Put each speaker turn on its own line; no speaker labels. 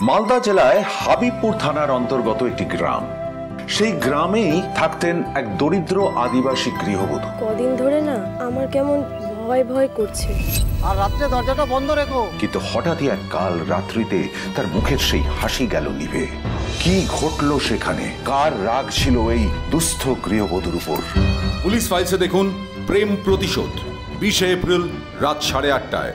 মালদা জেলায় হাবিবপুর থানার অন্তর্গত একটি গ্রাম। সেই গ্রামেই থাকতেন এক দরিদ্র আদিবাসী গৃহবধূ।
কদিন ধরে না আমার কেমন ভয় ভয় করছে।
আর রাত্রে দরজাটা বন্ধ রেখো।
কিন্তু হঠাৎই এক কাল রাত্রিতে তার মুখের সেই হাসি গেল নিভে। কি ঘটলো সেখানে? কার রাগ ছিল এই দুস্থ গৃহবধূর উপর?
পুলিশ ফাইলসে দেখুন প্রেম প্রতিশোধ বিশে এপ্রিল রাত সাড়ে আটটায়।